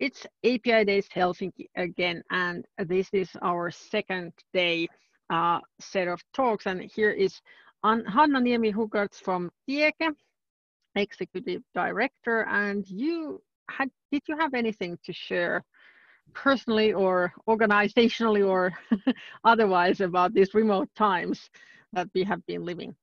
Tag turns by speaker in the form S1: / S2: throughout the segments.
S1: it's API Days Helsinki again, and this is our second day uh, set of talks. And here is Hanna Niemi-Hugaerts from Tieke, Executive Director. And you had, did you have anything to share personally or organizationally or otherwise about these remote times that we have been living?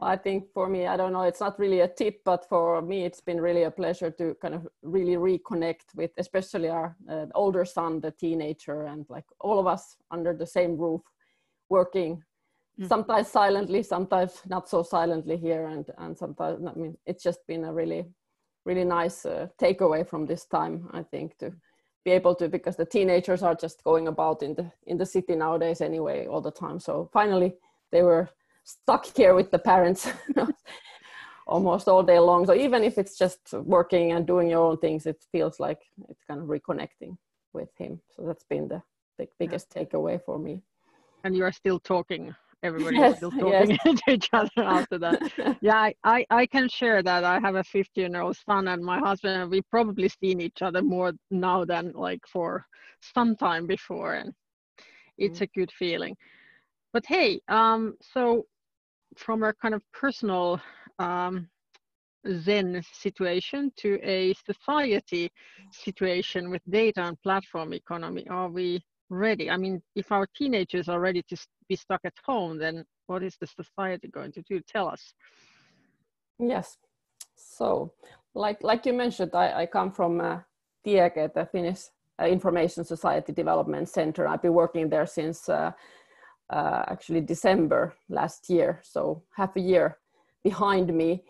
S2: I think for me, I don't know, it's not really a tip, but for me, it's been really a pleasure to kind of really reconnect with, especially our uh, older son, the teenager, and like all of us under the same roof, working mm. sometimes silently, sometimes not so silently here, and and sometimes I mean, it's just been a really, really nice uh, takeaway from this time. I think to be able to because the teenagers are just going about in the in the city nowadays anyway all the time. So finally, they were stuck here with the parents almost all day long. So even if it's just working and doing your own things, it feels like it's kind of reconnecting with him. So that's been the big, biggest yeah. takeaway for me.
S1: And you are still talking. Everybody yes, is still talking yes. to each other after that. yeah, I, I can share that. I have a 15 year old son and my husband, and we probably seen each other more now than like for some time before. And it's mm. a good feeling. But hey, um, so from a kind of personal um, Zen situation to a society situation with data and platform economy? Are we ready? I mean, if our teenagers are ready to be stuck at home, then what is the society going to do? Tell us.
S2: Yes. So, like like you mentioned, I, I come from uh, Tieke, the Finnish uh, Information Society Development Center. I've been working there since uh, uh, actually December last year, so half a year behind me.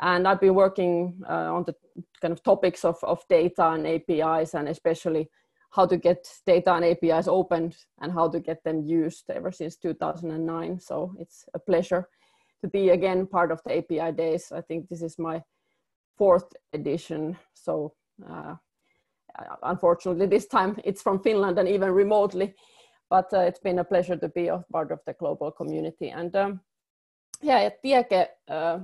S2: And I've been working uh, on the kind of topics of, of data and APIs, and especially how to get data and APIs opened and how to get them used ever since 2009. So it's a pleasure to be again part of the API days. I think this is my fourth edition. So uh, unfortunately, this time it's from Finland and even remotely but uh, it's been a pleasure to be a part of the global community. And um, yeah, at Tieke, uh,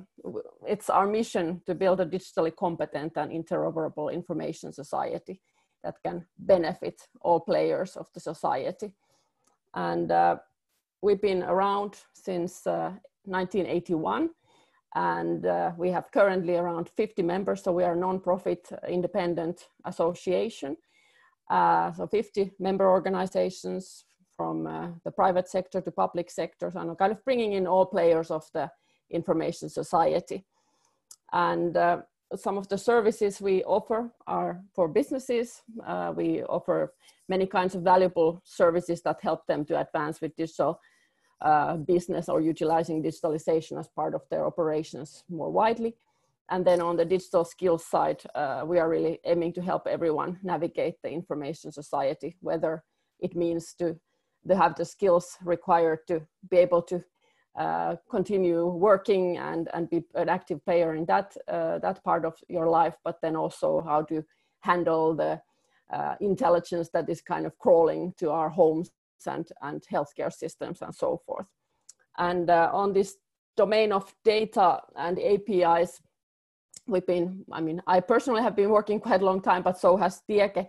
S2: it's our mission to build a digitally competent and interoperable information society that can benefit all players of the society. And uh, we've been around since 1981 uh, and uh, we have currently around 50 members so we are a non-profit independent association uh, so 50 member organizations from uh, the private sector to public sectors and kind of bringing in all players of the information society. And uh, some of the services we offer are for businesses. Uh, we offer many kinds of valuable services that help them to advance with digital uh, business or utilizing digitalization as part of their operations more widely. And then on the digital skills side, uh, we are really aiming to help everyone navigate the information society, whether it means to they have the skills required to be able to uh, continue working and, and be an active player in that, uh, that part of your life, but then also how to handle the uh, intelligence that is kind of crawling to our homes and, and healthcare systems and so forth. And uh, on this domain of data and APIs, we've been, I mean, I personally have been working quite a long time, but so has Tieke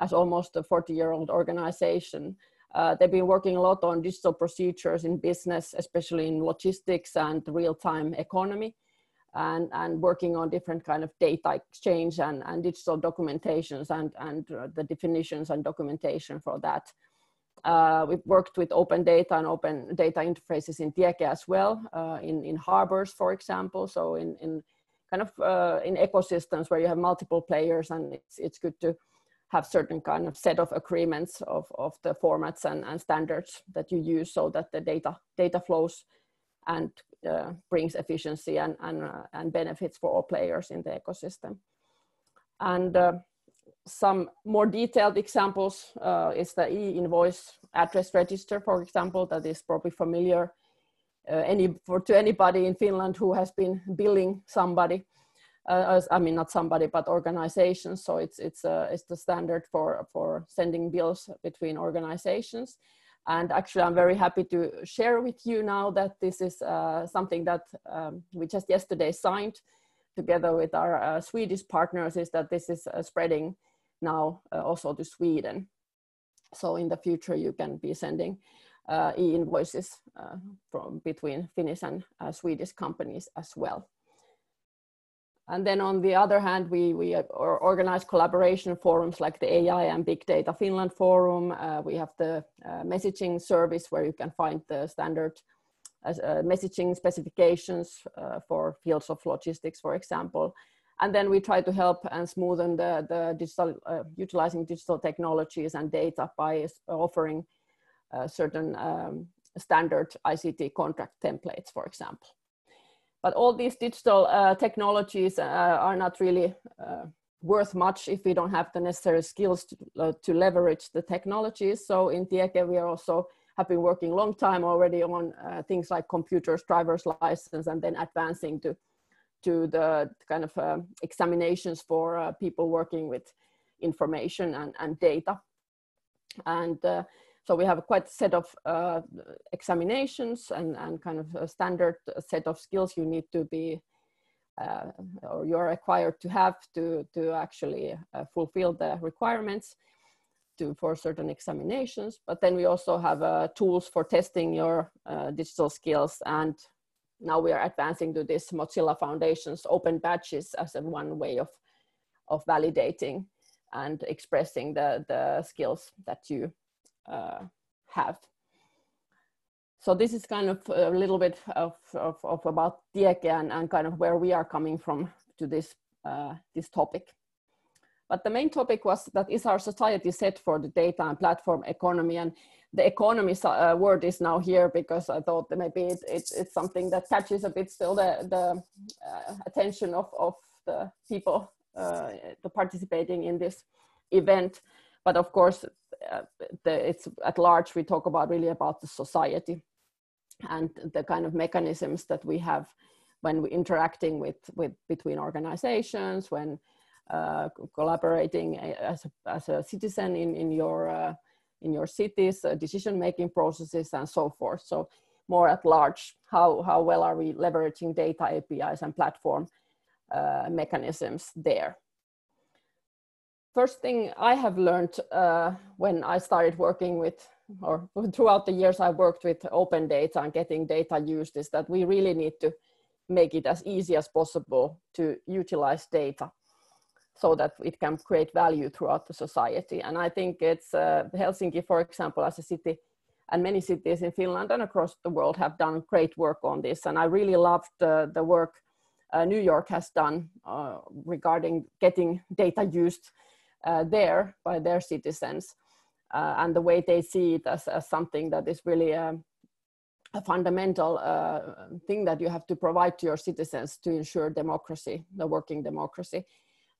S2: as almost a 40 year old organization. Uh, they've been working a lot on digital procedures in business, especially in logistics and real-time economy, and, and working on different kind of data exchange and, and digital documentations and, and uh, the definitions and documentation for that. Uh, we've worked with open data and open data interfaces in Tieke as well, uh, in, in harbors, for example. So in, in kind of uh, in ecosystems where you have multiple players and it's, it's good to have certain kind of set of agreements of, of the formats and, and standards that you use so that the data data flows and uh, brings efficiency and, and, uh, and benefits for all players in the ecosystem. And uh, some more detailed examples uh, is the e-invoice address register, for example, that is probably familiar uh, any, for, to anybody in Finland who has been billing somebody uh, I mean not somebody but organizations. So it's it's uh, it's the standard for for sending bills between organizations. And actually, I'm very happy to share with you now that this is uh, something that um, we just yesterday signed together with our uh, Swedish partners. Is that this is uh, spreading now also to Sweden. So in the future, you can be sending e-invoices from between Finnish and Swedish companies as well. And then on the other hand, we, we organize collaboration forums like the AI and Big Data Finland forum. Uh, we have the uh, messaging service where you can find the standard uh, messaging specifications uh, for fields of logistics, for example. And then we try to help and smoothen the, the digital, uh, utilizing digital technologies and data by offering uh, certain um, standard ICT contract templates, for example. But all these digital uh, technologies uh, are not really uh, worth much if we don't have the necessary skills to, uh, to leverage the technologies. So in Tieke, we are also have been working long time already on uh, things like computers, driver's license, and then advancing to to the kind of uh, examinations for uh, people working with information and, and data. And so we have quite a set of uh, examinations and, and kind of a standard set of skills you need to be uh, or you're required to have to, to actually uh, fulfill the requirements to, for certain examinations. But then we also have uh, tools for testing your uh, digital skills. And now we are advancing to this Mozilla Foundation's open badges as a one way of, of validating and expressing the, the skills that you uh, have. So this is kind of a little bit of, of, of about Tieke and, and kind of where we are coming from to this, uh, this topic. But the main topic was that is our society set for the data and platform economy? And the economy uh, word is now here because I thought maybe it, it, it's something that catches a bit still the, the uh, attention of, of the people uh, participating in this event. But of course, uh, the, it's at large, we talk about really about the society and the kind of mechanisms that we have when we're interacting with, with between organizations, when uh, collaborating as a, as a citizen in, in your uh, in your cities, uh, decision making processes, and so forth. So more at large, how how well are we leveraging data APIs and platform uh, mechanisms there? First thing I have learned uh, when I started working with, or throughout the years I worked with open data and getting data used, is that we really need to make it as easy as possible to utilize data so that it can create value throughout the society. And I think it's uh, Helsinki, for example, as a city, and many cities in Finland and across the world have done great work on this. And I really loved uh, the work uh, New York has done uh, regarding getting data used uh, there by their citizens uh, and the way they see it as, as something that is really a, um, a fundamental uh, thing that you have to provide to your citizens to ensure democracy, the working democracy.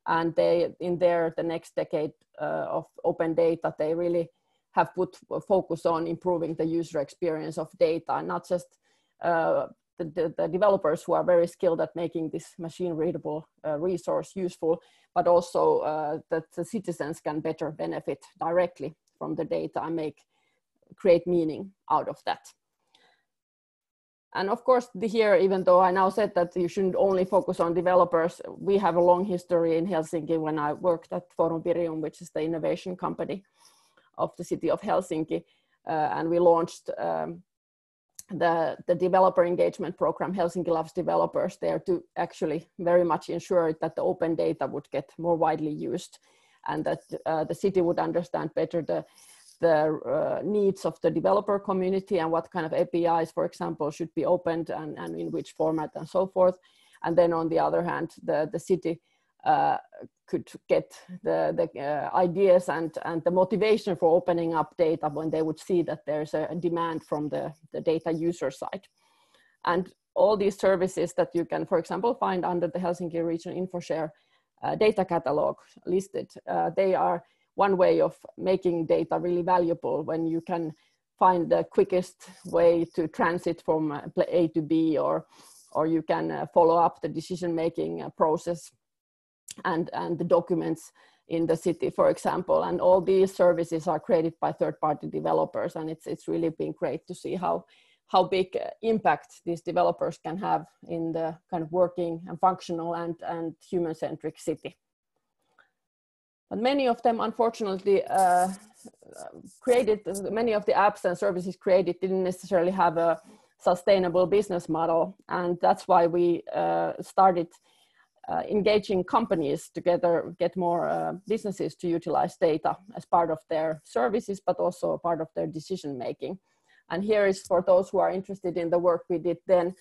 S2: And they, in their, the next decade uh, of open data, they really have put focus on improving the user experience of data, not just uh, the, the, the, developers who are very skilled at making this machine readable uh, resource useful, but also uh, that the citizens can better benefit directly from the data and make create meaning out of that. And of course, the, here, even though I now said that you shouldn't only focus on developers, we have a long history in Helsinki when I worked at Forum Virium, which is the innovation company of the city of Helsinki. Uh, and we launched um, the, the developer engagement program, Helsinki Loves Developers, there to actually very much ensure that the open data would get more widely used and that uh, the city would understand better the, the uh, needs of the developer community and what kind of APIs, for example, should be opened and, and in which format and so forth. And then on the other hand, the, the city uh, could get the, the uh, ideas and, and the motivation for opening up data when they would see that there's a demand from the, the data user side. And all these services that you can, for example, find under the Helsinki Region InfoShare uh, data catalog listed, uh, they are one way of making data really valuable when you can find the quickest way to transit from uh, A to B or, or you can follow up the decision making process and, and the documents in the city, for example. And all these services are created by third-party developers. And it's, it's really been great to see how, how big impact these developers can have in the kind of working and functional and, and human-centric city. But many of them, unfortunately, uh, created, many of the apps and services created didn't necessarily have a sustainable business model. And that's why we uh, started uh, engaging companies together, get more uh, businesses to utilize data as part of their services, but also part of their decision making. And here is for those who are interested in the work we did then,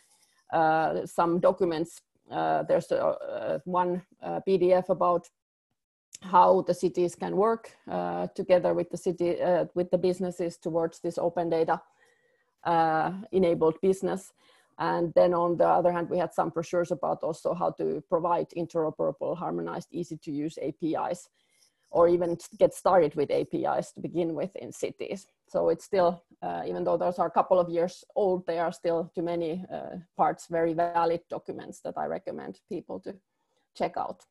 S2: uh, some documents. Uh, there's a, uh, one PDF about how the cities can work together with the city, with the businesses towards this open data enabled business. And then on the other hand, we had some brochures about also how to provide interoperable, harmonized, easy to use APIs, or even get started with APIs to begin with in cities. So it's still, uh, even though those are a couple of years old, they are still to many uh, parts very valid documents that I recommend people to check out.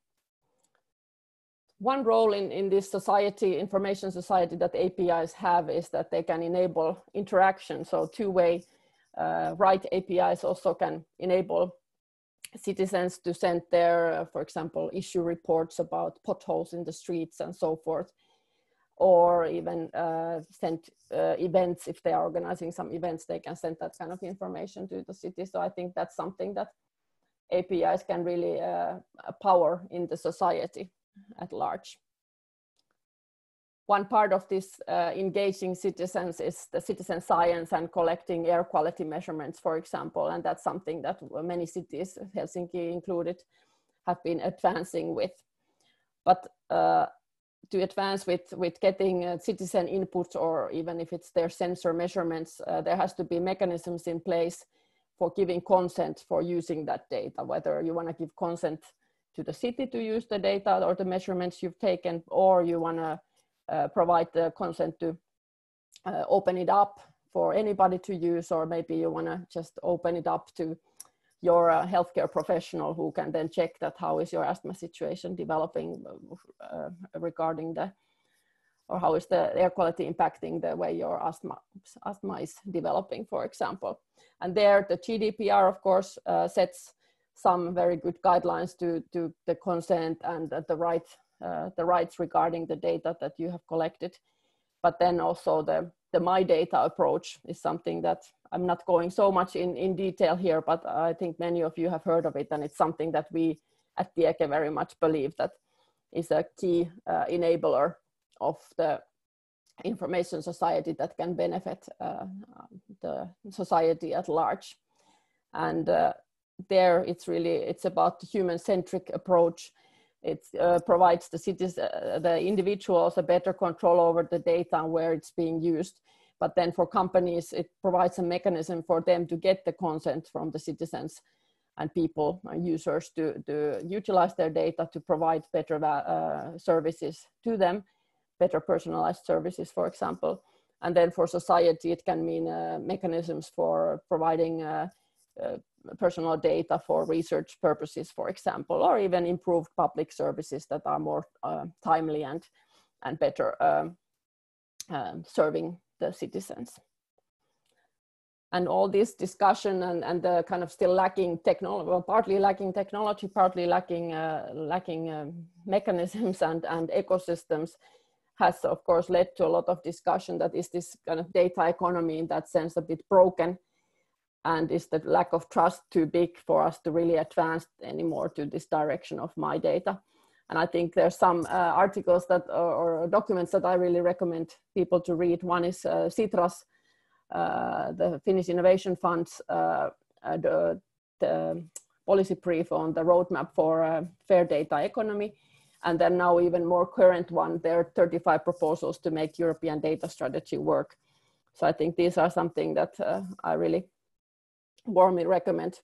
S2: One role in, in this society, information society that APIs have is that they can enable interaction. So two-way uh, write APIs also can enable citizens to send their, uh, for example, issue reports about potholes in the streets and so forth, or even uh, send uh, events if they are organizing some events, they can send that kind of information to the city. So I think that's something that APIs can really uh, power in the society at large one part of this uh, engaging citizens is the citizen science and collecting air quality measurements, for example. And that's something that many cities, Helsinki included, have been advancing with. But uh, to advance with, with getting uh, citizen input or even if it's their sensor measurements, uh, there has to be mechanisms in place for giving consent for using that data, whether you want to give consent to the city to use the data or the measurements you've taken, or you want to provide the consent to uh, open it up for anybody to use, or maybe you want to just open it up to your uh, healthcare professional who can then check that how is your asthma situation developing uh, regarding the or how is the air quality impacting the way your asthma asthma is developing for example. And there the gdpr of course uh, sets some very good guidelines to to the consent and the right uh, the rights regarding the data that you have collected. But then also the, the my data approach is something that I'm not going so much in, in detail here, but I think many of you have heard of it. And it's something that we at Tieke very much believe that is a key uh, enabler of the information society that can benefit uh, the society at large. And uh, there it's really, it's about the human-centric approach it uh, provides the cities, uh, the individuals a better control over the data and where it's being used. But then for companies, it provides a mechanism for them to get the consent from the citizens and people and users to, to utilize their data to provide better uh, services to them, better personalized services, for example. And then for society, it can mean uh, mechanisms for providing uh, uh, personal data for research purposes, for example, or even improved public services that are more uh, timely and, and better um, um, serving the citizens. And all this discussion and, and the kind of still lacking technology, well, partly lacking technology, partly lacking, uh, lacking um, mechanisms and, and ecosystems has of course led to a lot of discussion that is this kind of data economy in that sense a bit broken and is the lack of trust too big for us to really advance anymore to this direction of my data? And i think there's some uh, articles that or, or, documents that i really recommend people to read. One is uh, sitras uh, the finnish innovation funds uh, uh, the, the, policy brief on the roadmap for uh, fair data economy. And then now even more current one there are 35 proposals to make european data strategy work. So i think these are something that i really warmly recommend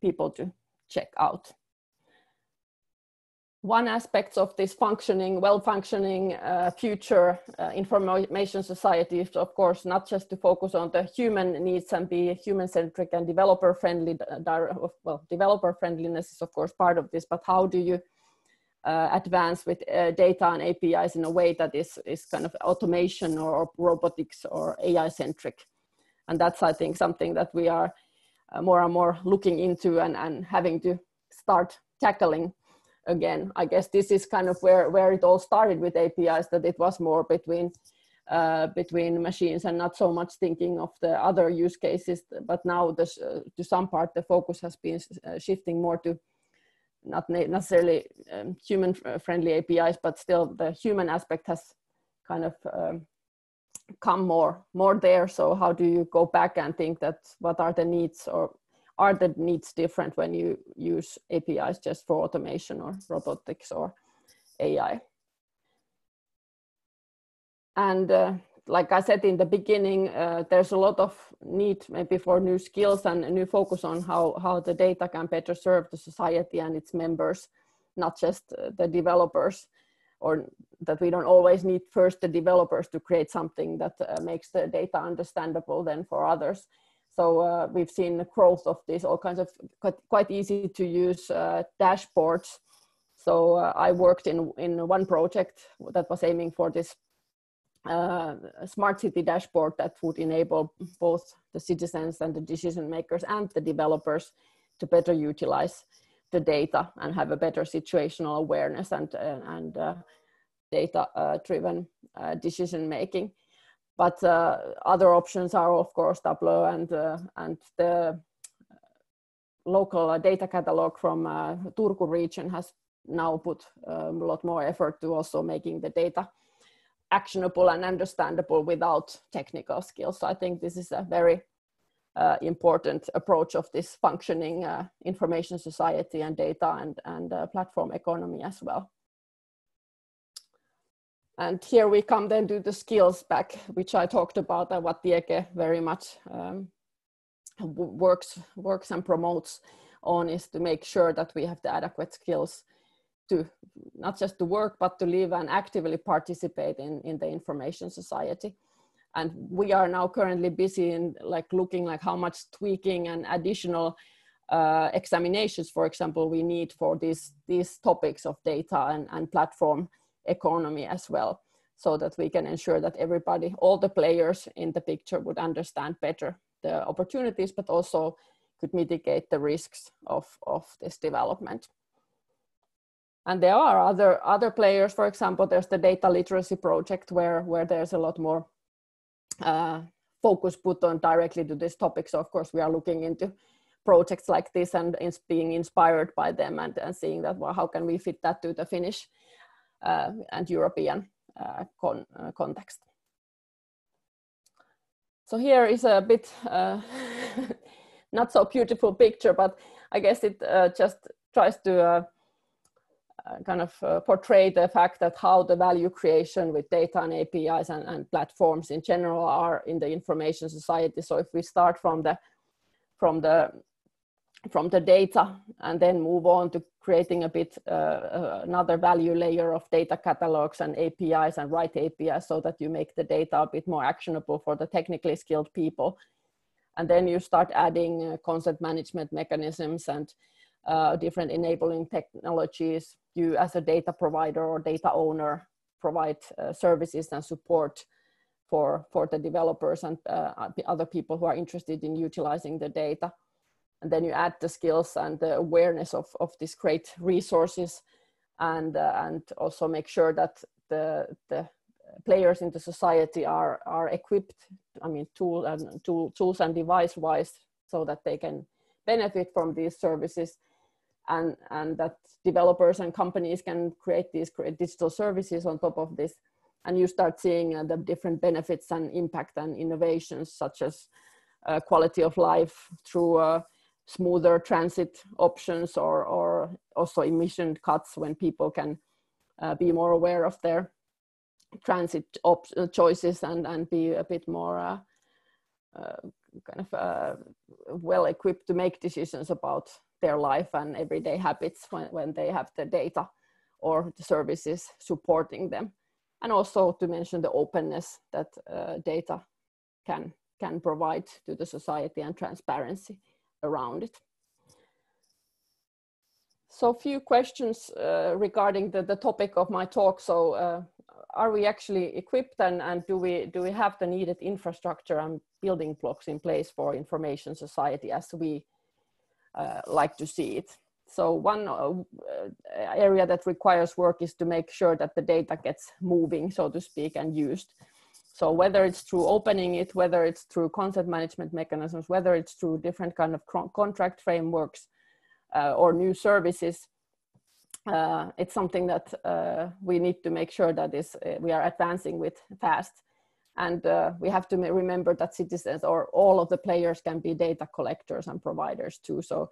S2: people to check out. One aspect of this functioning, well-functioning uh, future uh, information society is, of course, not just to focus on the human needs and be human-centric and developer-friendly. Well, developer friendliness is, of course, part of this, but how do you uh, advance with uh, data and APIs in a way that is, is kind of automation or, or robotics or AI-centric? And that's, I think, something that we are uh, more and more looking into and, and having to start tackling again, I guess this is kind of where, where it all started with APIs, that it was more between uh, between machines and not so much thinking of the other use cases. But now, this, uh, to some part, the focus has been uh, shifting more to not necessarily um, human-friendly APIs, but still the human aspect has kind of um, come more more there. So how do you go back and think that what are the needs or are the needs different when you use APIs just for automation or robotics or AI? and uh, like I said in the beginning, uh, there's a lot of need maybe for new skills and a new focus on how, how the data can better serve the society and its members, not just uh, the developers, or that we don't always need first the developers to create something that uh, makes the data understandable then for others. So uh, we've seen the growth of this, all kinds of quite, easy to use uh, dashboards. So I worked in, in one project that was aiming for this uh, smart city dashboard that would enable both the citizens and the decision makers and the developers to better utilize the data and have a better situational awareness and, uh, and uh, data uh, driven uh, decision making. But uh, other options are of course Tableau and, and the local data catalog from Turku region has now put um, a lot more effort to also making the data actionable and understandable without technical skills. So I think this is a very uh, important approach of this functioning uh, information society and data and, and uh, platform economy as well. And here we come then to the skills back, which I talked about and what Tieke very much um, works, works and promotes on is to make sure that we have the adequate skills to not just to work but to live and actively participate in, in the information society and we are now currently busy in like looking like how much tweaking and additional uh, examinations for example we need for these these topics of data and, and platform economy as well so that we can ensure that everybody all the players in the picture would understand better the opportunities but also could mitigate the risks of, of this development. And there are other other players. For example there's the data literacy project where where there's a lot more uh, focus put on directly to this topic. So of course we are looking into projects like this and is being inspired by them and, and seeing that well how can we fit that to the finnish uh, and european uh, con uh, context. So here is a bit uh, not so beautiful picture but i guess it uh, just tries to kind of uh, portray the fact that how the value creation with data and APIs and, and, platforms in general are in the information society. So if we start from the from the from the data and then move on to creating a bit uh, uh another value layer of data catalogs and APIs and write APIs so that you make the data a bit more actionable for the technically skilled people. And then you start adding uh, consent management mechanisms and uh, different enabling technologies. You as a data provider or data owner provide uh, services and support for, for the developers and uh, other people who are interested in utilizing the data. And then you add the skills and the awareness of, of these great resources and, uh, and also make sure that the, the players in the society are, are equipped, I mean, tool and, tool, tools and device wise so that they can benefit from these services and, and that developers and companies can create these digital services on top of this. And you start seeing uh, the different benefits and impact and innovations such as uh, quality of life through uh, smoother transit options or, or also emission cuts when people can uh, be more aware of their transit op- uh, choices and, and be a bit more uh, kind of well equipped to make decisions about their life and everyday habits when, when they have the data or the services supporting them. And also to mention the openness that uh, data can, can provide to the society and transparency around it. So few questions uh, regarding the, the topic of my talk. So uh, are we actually equipped and, and do, we, do we have the needed infrastructure and building blocks in place for information society as we like to see it. So one uh, area that requires work is to make sure that the data gets moving, so to speak, and used. So whether it's through opening it, whether it's through consent management mechanisms, whether it's through different kind of contract frameworks uh, or new services, uh, it's something that uh, we need to make sure that is uh, we are advancing with fast. And uh, we have to remember that citizens or all of the players can be data collectors and providers too. So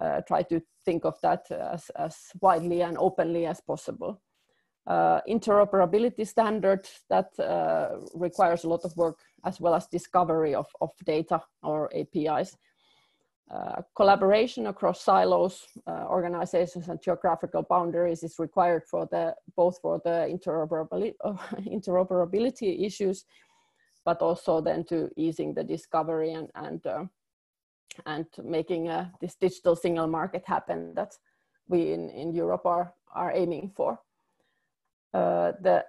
S2: uh, try to think of that as, as widely and openly as possible uh, interoperability standard that uh, requires a lot of work as well as discovery of, of data or APIs. Uh, collaboration across silos, uh, organizations and geographical boundaries is required for the both for the interoperability, interoperability issues, but also then to easing the discovery and and uh, and making uh, this digital single market happen that we in, in Europe are are aiming for. The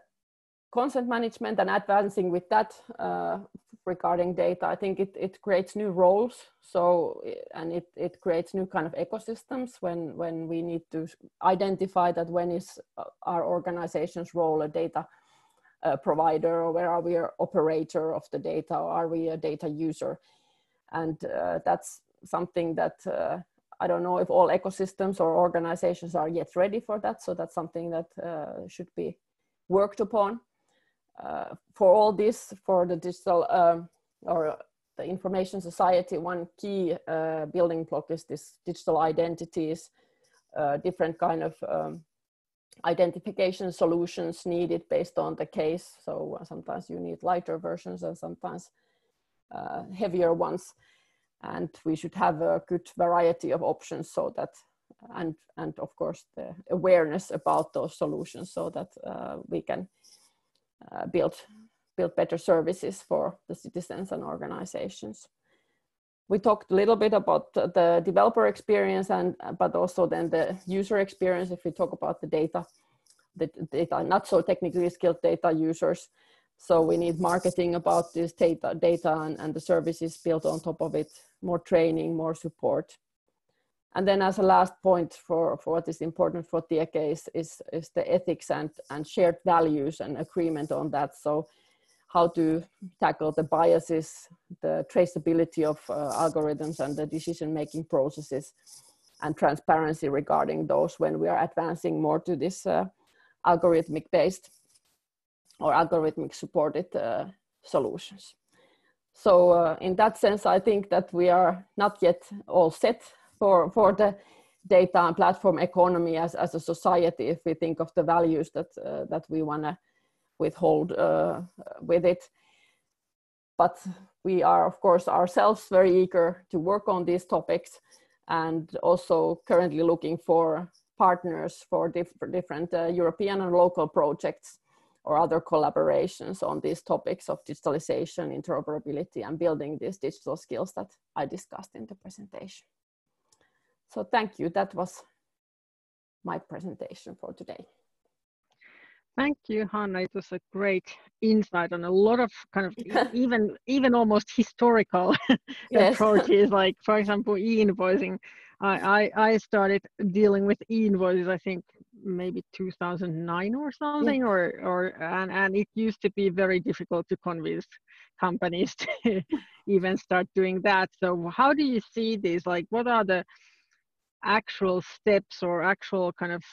S2: consent management and advancing with that uh, regarding data, I think it, it creates new roles. So, and it, it creates new kind of ecosystems when, when we need to identify that when is uh, our organization's role a data uh, provider or where are we an operator of the data or are we a data user? And uh, that's something that uh, I don't know if all ecosystems or organizations are yet ready for that. So that's something that should be worked upon. Uh, for all this, for the digital um, or the information society, one key uh, building block is this digital identities, uh, different kind of um, identification solutions needed based on the case. So uh, sometimes you need lighter versions and sometimes uh, heavier ones and we should have a good variety of options so that and and of course the awareness about those solutions so that uh, we can uh, build build better services for the citizens and organizations we talked a little bit about the developer experience and but also then the user experience if we talk about the data the data not so technically skilled data users so we need marketing about this data, data and, and the services built on top of it, more training, more support. And then as a last point for, for what is important for Tieke is, is, is the ethics and, and shared values and agreement on that. So how to tackle the biases, the traceability of uh, algorithms and the decision-making processes and transparency regarding those when we are advancing more to this uh, algorithmic based or algorithmic supported uh, solutions. So uh, in that sense, I think that we are not yet all set for, for the data and platform economy as, as a society if we think of the values that, uh, that we want to withhold uh, with it. But we are, of course, ourselves very eager to work on these topics and also currently looking for partners for diff different uh, European and local projects or other collaborations on these topics of digitalization, interoperability, and building these digital skills that I discussed in the presentation. So thank you. That was my presentation for today.
S1: Thank you, Hanna. It was a great insight on a lot of kind of even even almost historical approaches. Like for example, e-invoicing. I, I I started dealing with e-invoices. I think maybe 2009 or something yeah. or or and, and it used to be very difficult to convince companies to even start doing that so how do you see this like what are the actual steps or actual kind of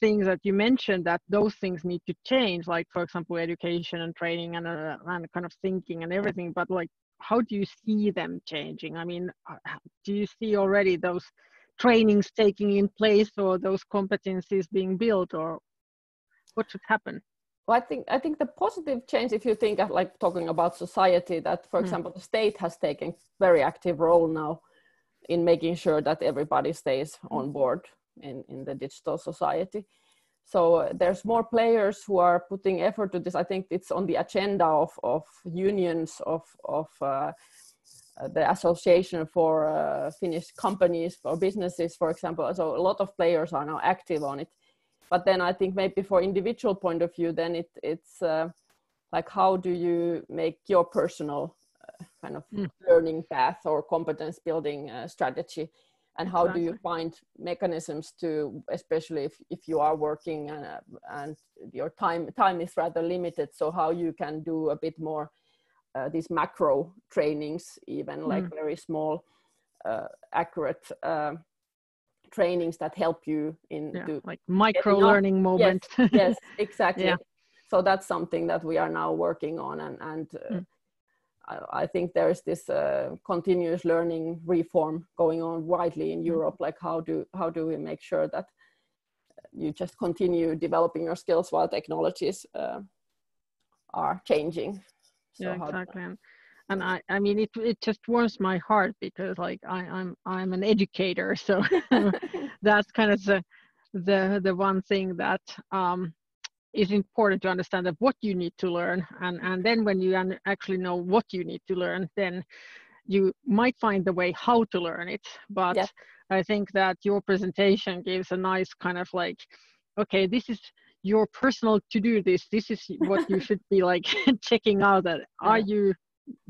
S1: things that you mentioned that those things need to change like for example education and training and, uh, and kind of thinking and everything but like how do you see them changing i mean uh, do you see already those trainings taking in place or those competencies being built or what should happen
S2: well, I think I think the positive change, if you think of like talking about society, that for mm. example the state has taken very active role now in making sure that everybody stays mm. on board in, in the digital society. So uh, there's more players who are putting effort to this. I think it's on the agenda of, of unions of of uh, uh, the association for uh, Finnish companies or businesses, for example. So a lot of players are now active on it. But then I think maybe for individual point of view, then it, it's uh, like how do you make your personal kind of mm. learning path or competence building uh, strategy and how exactly. do you find mechanisms to especially if, if you are working and, uh, and your time time is rather limited so how you can do a bit more uh, these macro trainings even like mm. very small uh, accurate uh, trainings that help you in
S1: yeah, do, like micro learning moments
S2: yes, yes exactly yeah. so that's something that we are now working on and and uh, mm. I, I, think there's this uh, continuous learning reform going on widely in mm. Europe like how do how do we make sure that you just continue developing your skills while technologies uh, are changing?
S1: So yeah exactly. And I, I mean it, it just warms my heart because like I, I'm I'm an educator. So that's kind of the the the one thing that um, is important to understand of what you need to learn and and then when you actually know what you need to learn then you might find the way how to learn it but yeah. I think that your presentation gives a nice kind of like okay this is your personal to do this this is what you should be like checking out that are you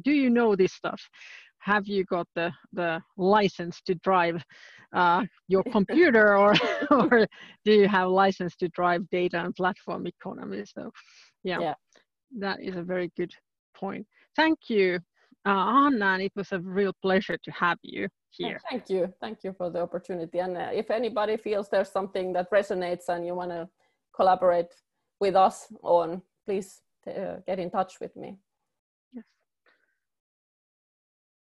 S1: do you know this stuff? Have you got the, the license to drive uh, your computer or, or do you have license to drive data and platform economy? So yeah, yeah. that is a very good point. Thank you, uh, Anna, and it was a real pleasure to have you here.
S2: Thank you. Thank you for the opportunity. And uh, if anybody feels there's something that resonates and you want to collaborate with us on, please uh, get in touch with me.